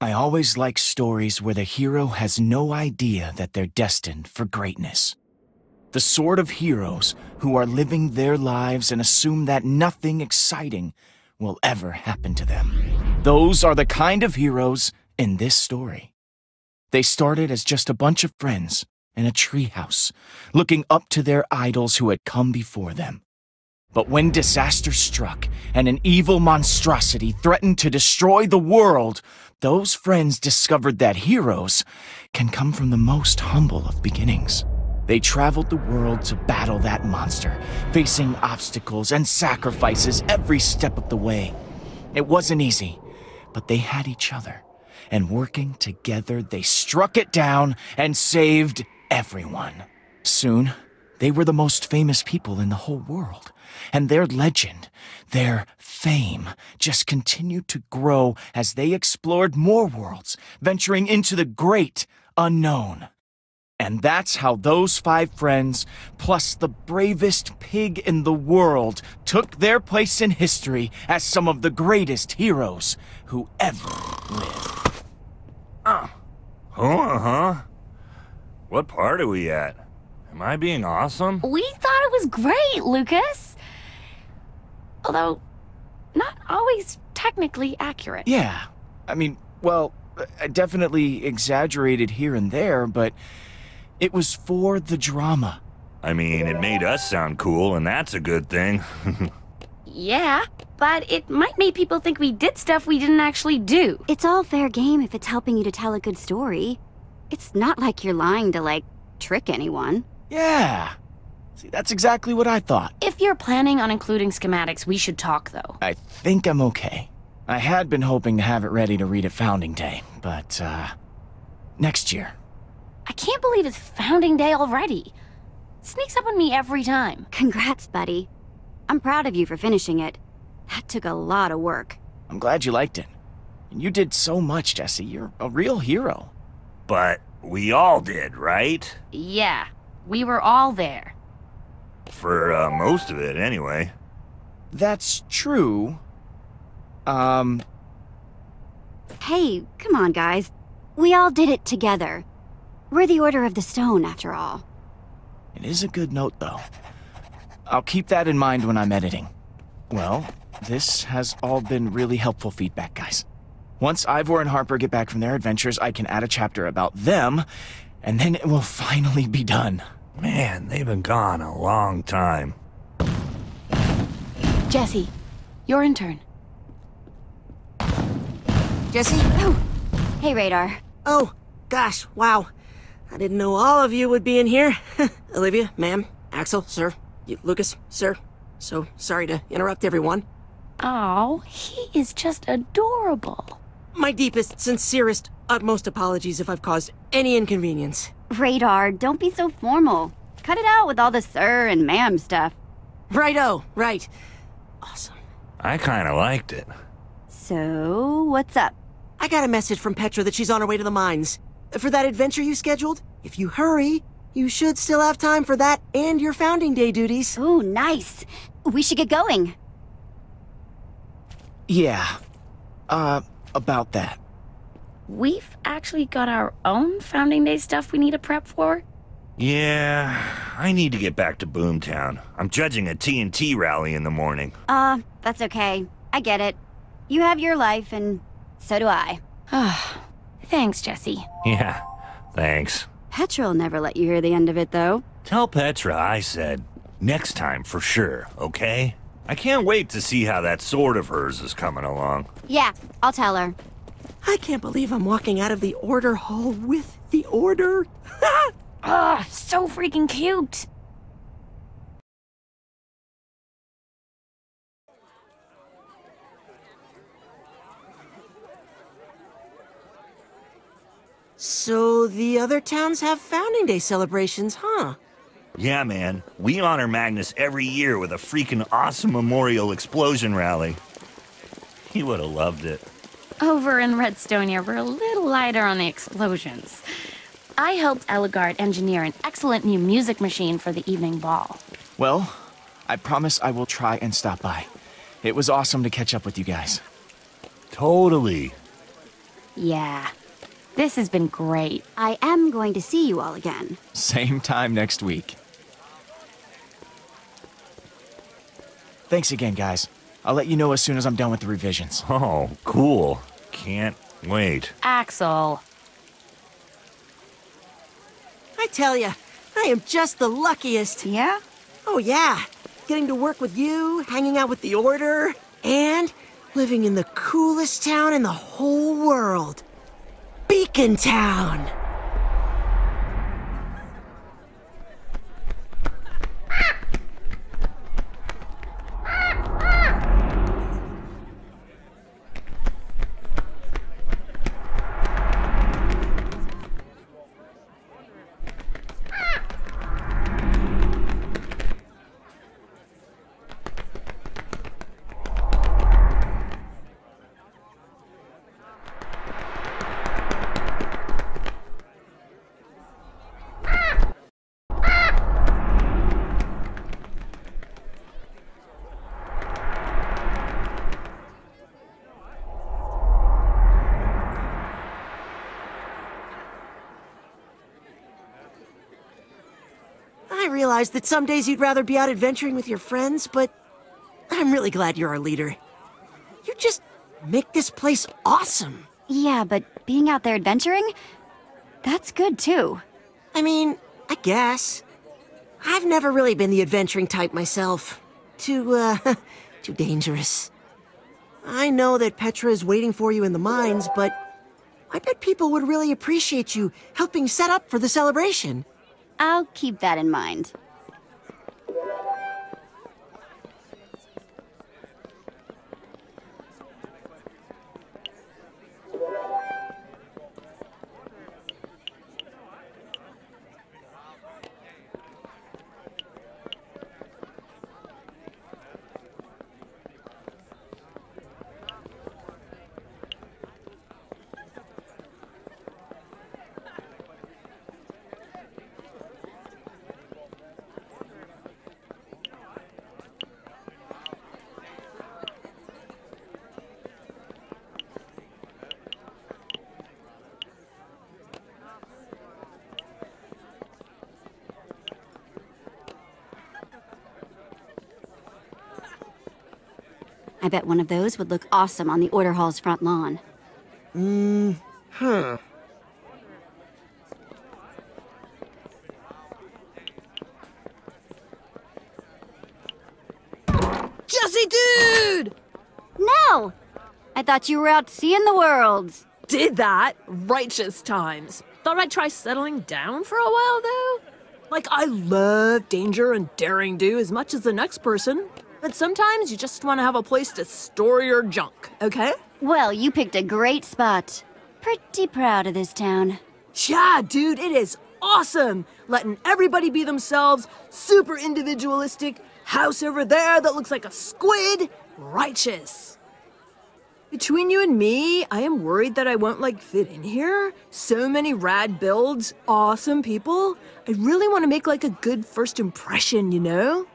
I always like stories where the hero has no idea that they're destined for greatness. The sort of heroes who are living their lives and assume that nothing exciting will ever happen to them. Those are the kind of heroes in this story. They started as just a bunch of friends in a treehouse, looking up to their idols who had come before them. But when disaster struck and an evil monstrosity threatened to destroy the world, those friends discovered that heroes can come from the most humble of beginnings. They traveled the world to battle that monster, facing obstacles and sacrifices every step of the way. It wasn't easy, but they had each other, and working together, they struck it down and saved everyone. Soon, they were the most famous people in the whole world, and their legend, their fame, just continued to grow as they explored more worlds, venturing into the great unknown. And that's how those five friends, plus the bravest pig in the world, took their place in history as some of the greatest heroes who ever lived. Uh. huh? What part are we at? Am I being awesome? We thought it was great, Lucas. Although, not always technically accurate. Yeah. I mean, well, definitely exaggerated here and there, but it was for the drama. I mean, it made us sound cool, and that's a good thing. yeah, but it might make people think we did stuff we didn't actually do. It's all fair game if it's helping you to tell a good story. It's not like you're lying to, like, trick anyone. Yeah. See, that's exactly what I thought. If you're planning on including schematics, we should talk, though. I think I'm okay. I had been hoping to have it ready to read at Founding Day, but, uh... Next year. I can't believe it's Founding Day already. Sneaks up on me every time. Congrats, buddy. I'm proud of you for finishing it. That took a lot of work. I'm glad you liked it. And you did so much, Jesse. You're a real hero. But we all did, right? Yeah. We were all there. For uh, most of it, anyway. That's true. Um... Hey, come on, guys. We all did it together. We're the Order of the Stone, after all. It is a good note, though. I'll keep that in mind when I'm editing. Well, this has all been really helpful feedback, guys. Once Ivor and Harper get back from their adventures, I can add a chapter about them, and then it will finally be done. Man, they've been gone a long time. Jesse, your intern. Jesse? Oh, hey, Radar. Oh, gosh, wow. I didn't know all of you would be in here. Olivia, ma'am, Axel, sir, you, Lucas, sir. So sorry to interrupt everyone. Oh, he is just adorable. My deepest, sincerest, utmost apologies if I've caused any inconvenience. Radar, don't be so formal. Cut it out with all the sir and ma'am stuff. Righto, right. Awesome. I kinda liked it. So, what's up? I got a message from Petra that she's on her way to the mines. For that adventure you scheduled, if you hurry, you should still have time for that and your founding day duties. Oh, nice. We should get going. Yeah. Uh, about that. We've actually got our own Founding Day stuff we need to prep for? Yeah, I need to get back to Boomtown. I'm judging a TNT rally in the morning. Uh, that's okay. I get it. You have your life, and so do I. Ah, thanks, Jesse. Yeah, thanks. Petra'll never let you hear the end of it, though. Tell Petra I said next time for sure, okay? I can't wait to see how that sword of hers is coming along. Yeah, I'll tell her. I can't believe I'm walking out of the Order Hall with the Order. Ah, so freaking cute. So the other towns have Founding Day celebrations, huh? Yeah, man. We honor Magnus every year with a freaking awesome memorial explosion rally. He would have loved it. Over in Redstonia, we're a little lighter on the explosions. I helped Ellegaard engineer an excellent new music machine for the evening ball. Well, I promise I will try and stop by. It was awesome to catch up with you guys. Totally. Yeah. This has been great. I am going to see you all again. Same time next week. Thanks again, guys. I'll let you know as soon as I'm done with the revisions. Oh, cool. Can't wait. Axel. I tell ya, I am just the luckiest. Yeah? Oh, yeah. Getting to work with you, hanging out with the Order, and living in the coolest town in the whole world Beacon Town. That some days you'd rather be out adventuring with your friends, but I'm really glad you're our leader. You just make this place awesome. Yeah, but being out there adventuring? That's good too. I mean, I guess. I've never really been the adventuring type myself. Too, uh, too dangerous. I know that Petra is waiting for you in the mines, but I bet people would really appreciate you helping set up for the celebration. I'll keep that in mind. I bet one of those would look awesome on the Order Hall's front lawn. Mmm, Huh. Jesse, dude! No! I thought you were out seeing the world. Did that. Righteous times. Thought I'd try settling down for a while, though. Like, I love danger and daring do as much as the next person. But sometimes you just want to have a place to store your junk, okay? Well, you picked a great spot. Pretty proud of this town. Yeah, dude, it is awesome! Letting everybody be themselves, super individualistic, house over there that looks like a squid, righteous. Between you and me, I am worried that I won't like fit in here. So many rad builds, awesome people. I really want to make like a good first impression, you know?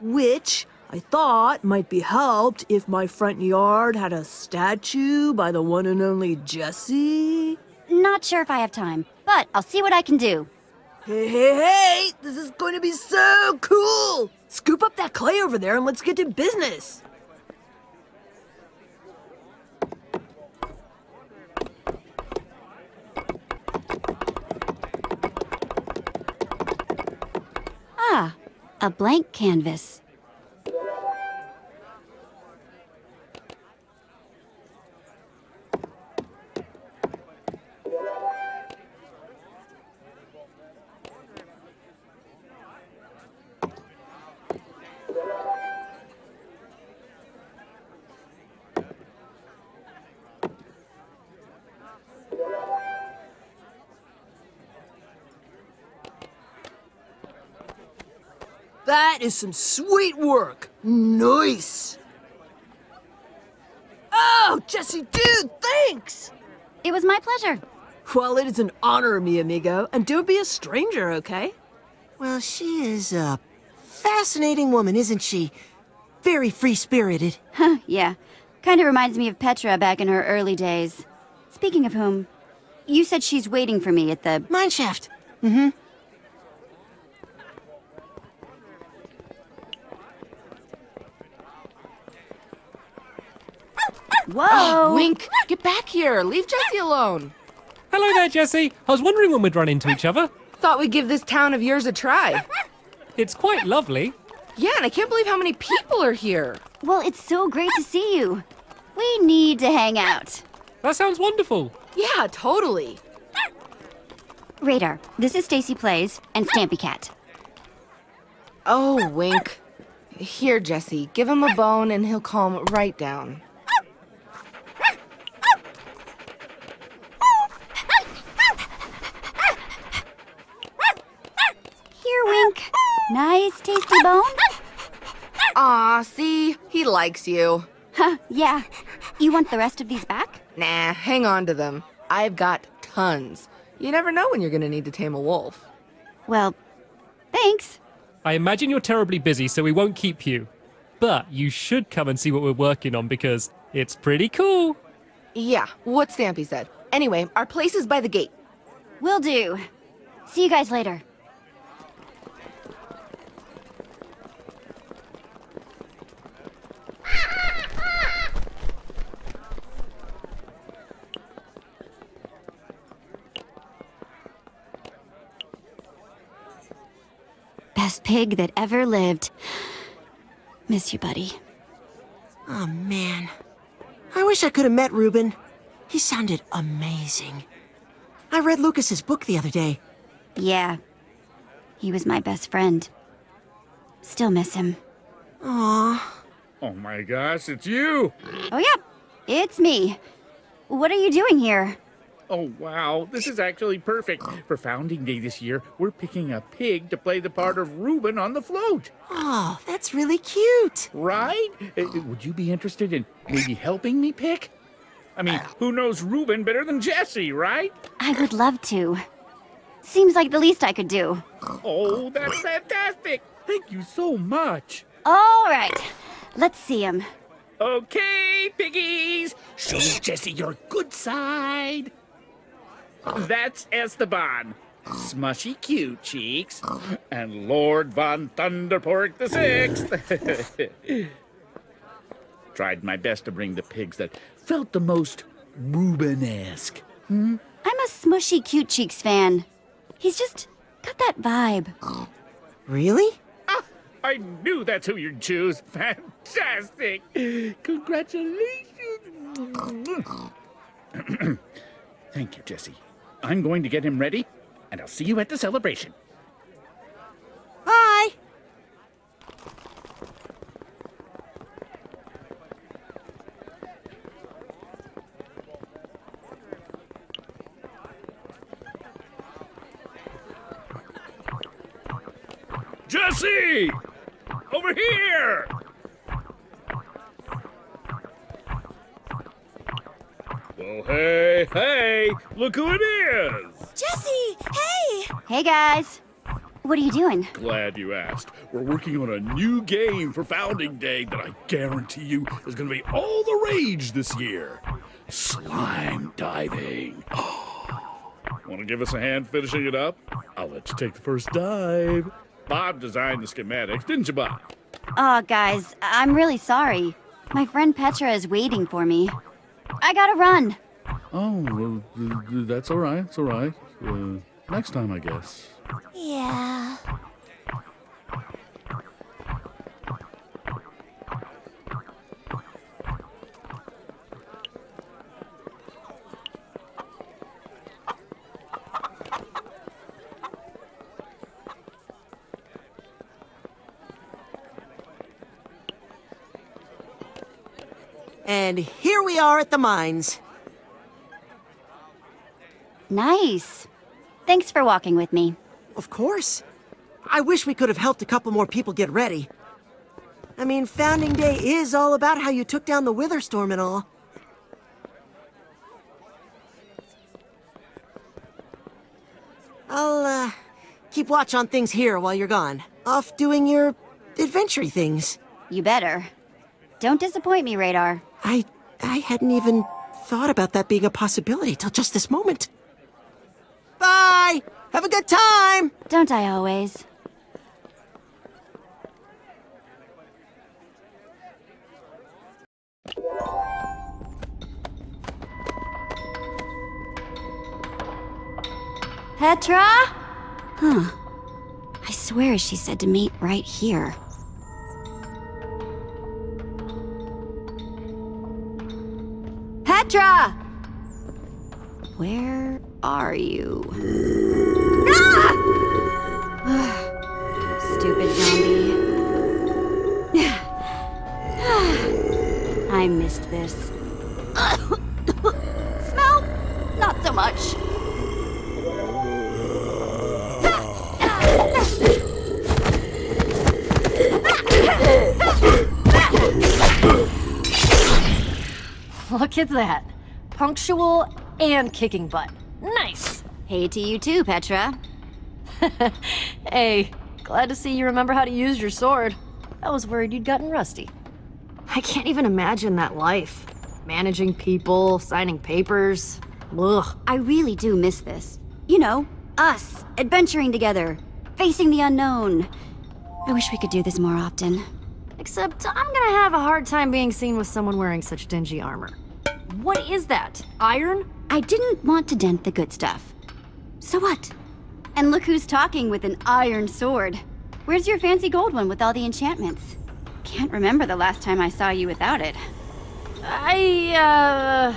Which I thought might be helped if my front yard had a statue by the one and only Jesse. Not sure if I have time, but I'll see what I can do. Hey, hey, hey! This is going to be so cool! Scoop up that clay over there and let's get to business. Ah, a blank canvas. That is some sweet work. Nice. Oh, Jesse, dude, thanks! It was my pleasure. Well, it is an honor, mi amigo, and don't be a stranger, okay? Well, she is a fascinating woman, isn't she? Very free spirited. Huh, yeah, kinda reminds me of Petra back in her early days. Speaking of whom, you said she's waiting for me at the. Mineshaft. Mm-hmm. Whoa! Wink, get back here. Leave Jesse alone. Hello there, Jesse. I was wondering when we'd run into each other. Thought we'd give this town of yours a try. It's quite lovely. Yeah, and I can't believe how many people are here. Well, it's so great to see you. We need to hang out. That sounds wonderful. Yeah, totally. Radar, this is Stacy Plays and Stampy Cat. Oh, Wink. Here, Jesse, give him a bone and he'll calm right down. Wink. Nice, tasty bone. Aw, see? He likes you. Huh, yeah. You want the rest of these back? Nah, hang on to them. I've got tons. You never know when you're gonna need to tame a wolf. Well, thanks. I imagine you're terribly busy, so we won't keep you. But you should come and see what we're working on because it's pretty cool. Yeah, what Stampy said. Anyway, our place is by the gate. Will do. See you guys later. Best pig that ever lived. Miss you, buddy. Oh, man. I wish I could have met Reuben. He sounded amazing. I read Lucas's book the other day. Yeah. He was my best friend. Still miss him. Aw. Oh my gosh, it's you! Oh, yeah. It's me. What are you doing here? Oh wow, this is actually perfect. For Founding Day this year, we're picking a pig to play the part of Reuben on the float. Oh, that's really cute. Right? Uh, Would you be interested in maybe helping me pick? I mean, who knows Reuben better than Jesse, right? I would love to. Seems like the least I could do. Oh, that's fantastic! Thank you so much. All right. Let's see him. Okay, piggies, show Jesse your good side. That's Esteban, smushy cute cheeks, and Lord Von Thunderpork the Sixth. Tried my best to bring the pigs that felt the most Rubenesque. I'm a smushy cute cheeks fan. He's just got that vibe. Really? Ah, I knew that's who you'd choose. Fantastic! Congratulations! Thank you, Jesse. I'm going to get him ready, and I'll see you at the celebration. Bye. Jesse! Over here! Well, hey, hey! Look who it is! Jesse! Hey! Hey, guys. What are you doing? Glad you asked. We're working on a new game for Founding Day that I guarantee you is going to be all the rage this year. Slime diving. Want to give us a hand finishing it up? I'll let you take the first dive. Bob designed the schematics, didn't you, Bob? Aw, guys, I'm really sorry. My friend Petra is waiting for me. I gotta run. Oh, well, th- th- that's all right. It's all right. Uh, next time, I guess. Yeah. And here we are at the mines. Nice. Thanks for walking with me. Of course. I wish we could have helped a couple more people get ready. I mean, Founding Day is all about how you took down the Wither Storm and all. I'll, uh, keep watch on things here while you're gone. Off doing your adventure things. You better. Don't disappoint me, Radar. I, I hadn't even thought about that being a possibility till just this moment. Bye! Have a good time! Don't I always? Petra? Huh. I swear she said to meet right here. Petra! Where are you? Stupid zombie. I missed this. Smell? Not so much. Look at that. Punctual and kicking butt. Nice. Hey to you too, Petra. Hey, glad to see you remember how to use your sword. I was worried you'd gotten rusty. I can't even imagine that life. Managing people, signing papers. Ugh. I really do miss this. You know, us, adventuring together, facing the unknown. I wish we could do this more often. Except I'm gonna have a hard time being seen with someone wearing such dingy armor. What is that? Iron? I didn't want to dent the good stuff. So what? And look who's talking with an iron sword. Where's your fancy gold one with all the enchantments? Can't remember the last time I saw you without it. I, uh.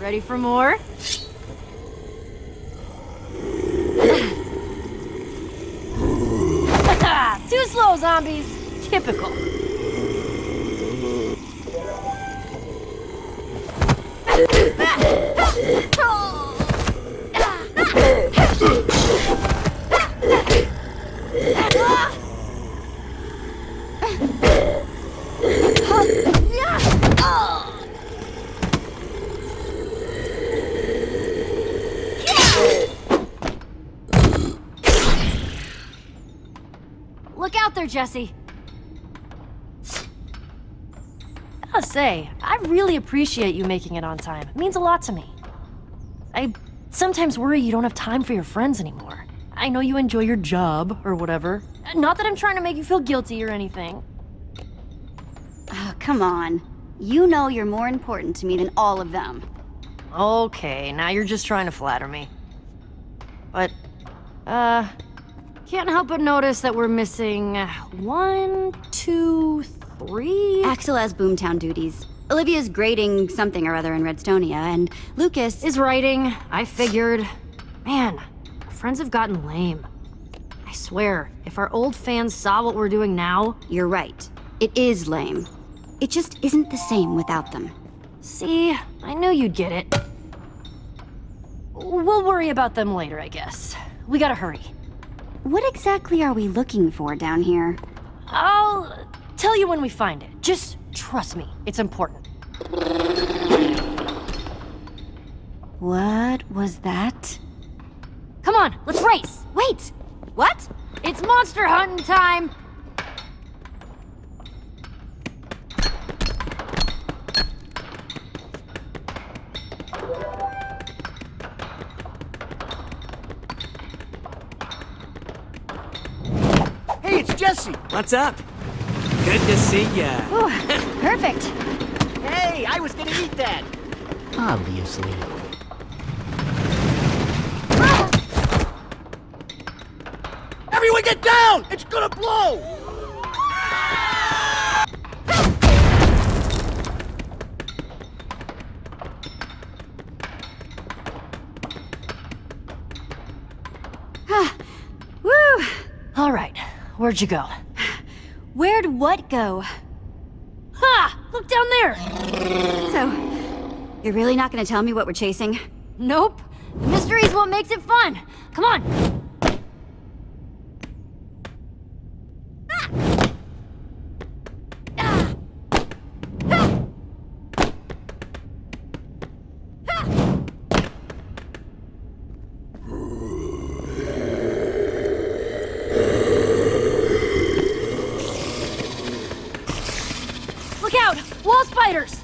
Ready for more? Too slow, zombies. Typical. Look out there, Jesse. Gotta say, I really appreciate you making it on time. It means a lot to me. I sometimes worry you don't have time for your friends anymore. I know you enjoy your job, or whatever. Not that I'm trying to make you feel guilty or anything. Oh, come on. You know you're more important to me than all of them. Okay, now you're just trying to flatter me. But, uh, can't help but notice that we're missing one, two, three. Axel has Boomtown duties. Olivia's grading something or other in Redstonia, and Lucas is writing. I figured. Man, our friends have gotten lame. I swear, if our old fans saw what we're doing now. You're right. It is lame. It just isn't the same without them. See, I knew you'd get it. We'll worry about them later, I guess. We gotta hurry. What exactly are we looking for down here? I'll tell you when we find it. Just trust me, it's important. What was that? Come on, let's race! Wait! What? It's monster hunting time! Hey, it's Jesse. What's up? Good to see ya. Ooh, perfect. Hey, I was gonna eat that. Obviously. Ah! Everyone get down! It's gonna blow! Ah, Woo! All right, where'd you go? Where'd what go? Look down there! So, you're really not gonna tell me what we're chasing? Nope. Mystery's what makes it fun. Come on. Look out! out! Wall spiders!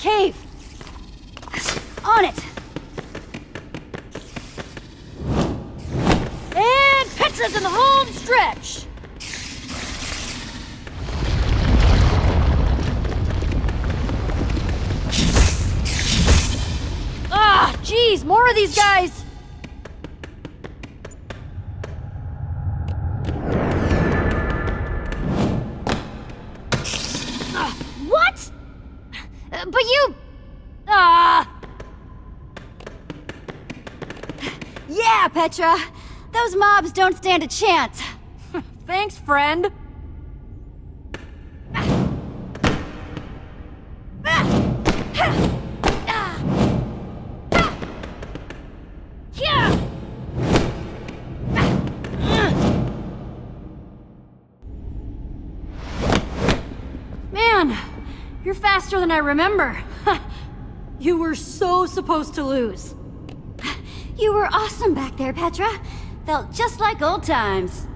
Cave! On it! And Petra's in the home stretch! Ah, jeez, more of these guys! Petra! Those mobs don't stand a chance. Thanks, friend. Man, you're faster than I remember. you were so supposed to lose. You were awesome back there, Petra. Felt just like old times.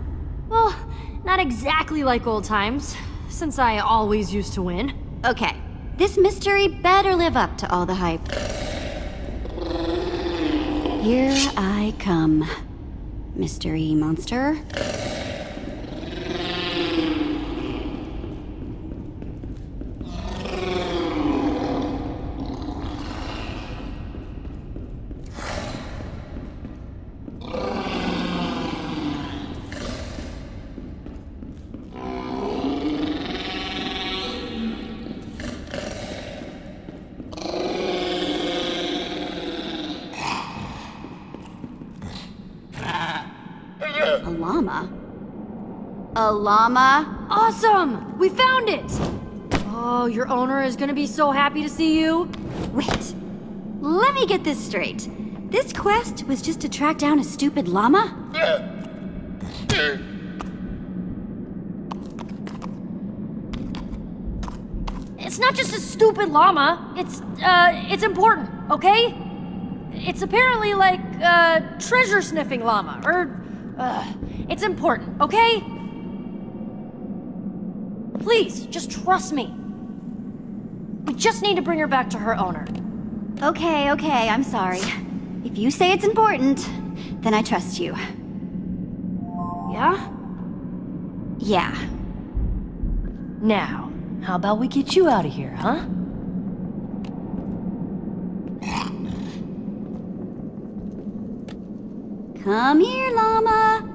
Well, not exactly like old times, since I always used to win. Okay, this mystery better live up to all the hype. Here I come, mystery monster. A llama? Awesome! We found it! Oh, your owner is gonna be so happy to see you. Wait. Let me get this straight. This quest was just to track down a stupid llama? It's not just a stupid llama. It's, uh, it's important, okay? It's apparently like a treasure sniffing llama, or, uh, it's important, okay? Please, just trust me. We just need to bring her back to her owner. Okay, okay, I'm sorry. If you say it's important, then I trust you. Yeah? Yeah. Now, how about we get you out of here, huh? Come here, llama.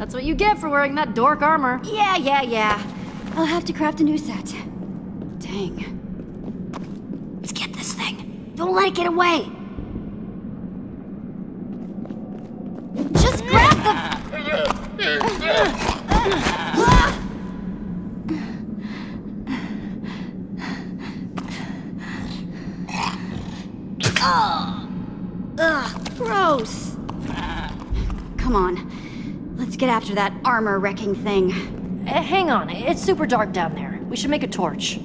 That's what you get for wearing that dork armor. Yeah, yeah, yeah. I'll have to craft a new set. Dang. Let's get this thing. Don't let it get away. Just grab the. Oh. Ugh, gross. Come on. Get after that armor wrecking thing. Eh, hang on, it's super dark down there. We should make a torch.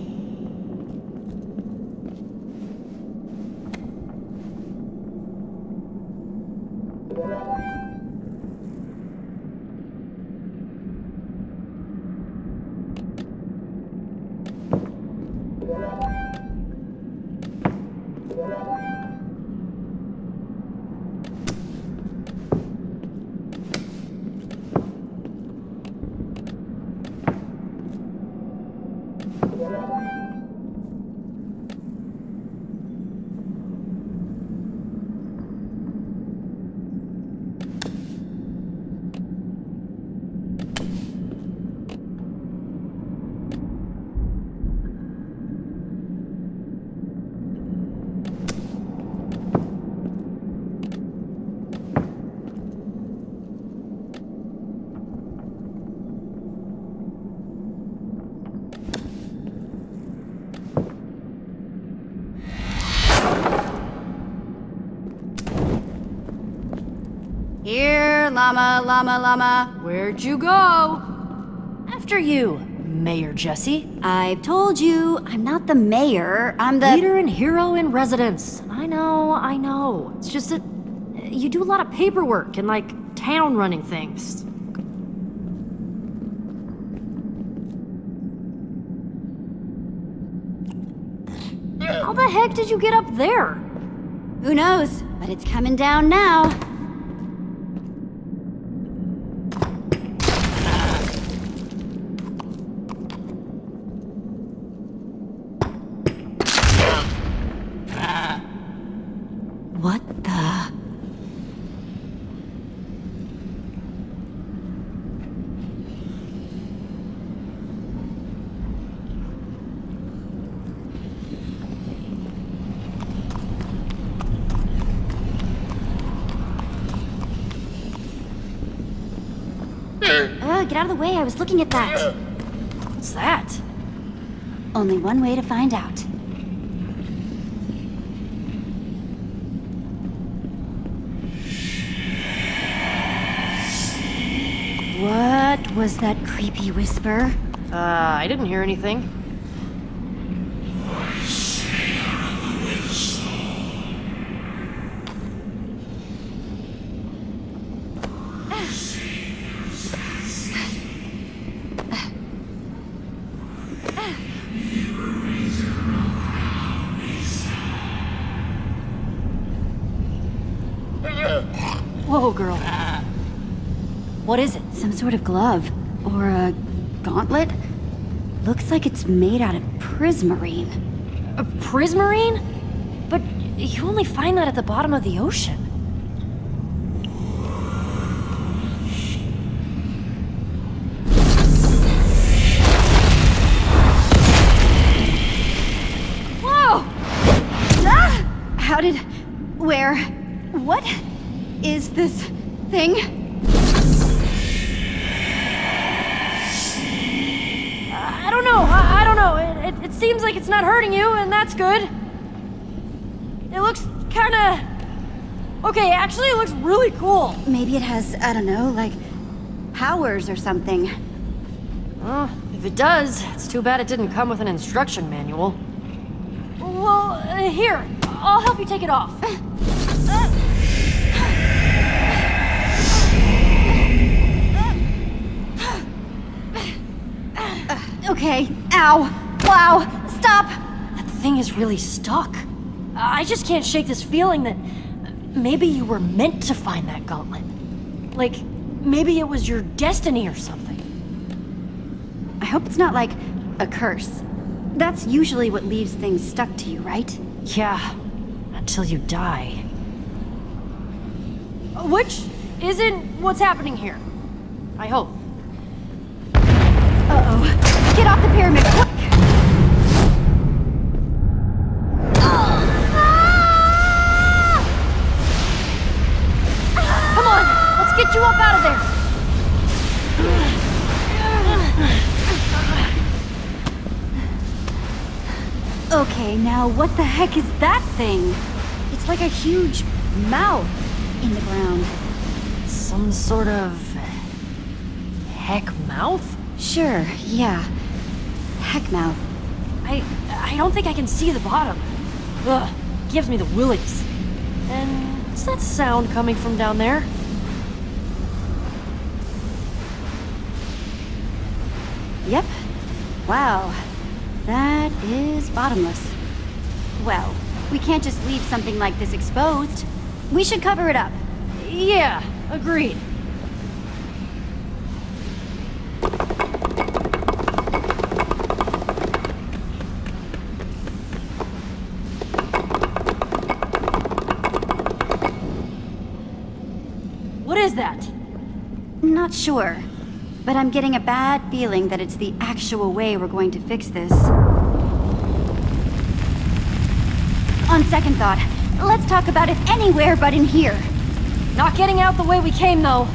Llama, llama, llama. Where'd you go? After you, Mayor Jesse. I've told you, I'm not the mayor. I'm the leader and hero in residence. I know, I know. It's just that uh, you do a lot of paperwork and like town running things. How the heck did you get up there? Who knows? But it's coming down now. What the? Uh, get out of the way. I was looking at that. What's that? Only one way to find out. What was that creepy whisper? Uh, I didn't hear anything. Whoa, girl. What is it? Some sort of glove. Or a gauntlet? Looks like it's made out of prismarine. A prismarine? But you only find that at the bottom of the ocean. Good. It looks kinda. Okay, actually, it looks really cool. Maybe it has, I don't know, like powers or something. Well, if it does, it's too bad it didn't come with an instruction manual. Well, uh, here, I'll help you take it off. Okay, ow! Wow! Stop! Thing is really stuck. I just can't shake this feeling that maybe you were meant to find that gauntlet. Like, maybe it was your destiny or something. I hope it's not like a curse. That's usually what leaves things stuck to you, right? Yeah, until you die. Which isn't what's happening here. I hope. Uh-oh. Get off the pyramid, Okay, now what the heck is that thing? It's like a huge mouth in the ground. Some sort of heck mouth? Sure, yeah. Heck mouth. I I don't think I can see the bottom. Ugh, gives me the willies. And what's that sound coming from down there? Yep. Wow. That is bottomless. Well, we can't just leave something like this exposed. We should cover it up. Yeah, agreed. What is that? Not sure. But I'm getting a bad feeling that it's the actual way we're going to fix this. On second thought, let's talk about it anywhere but in here. Not getting out the way we came, though.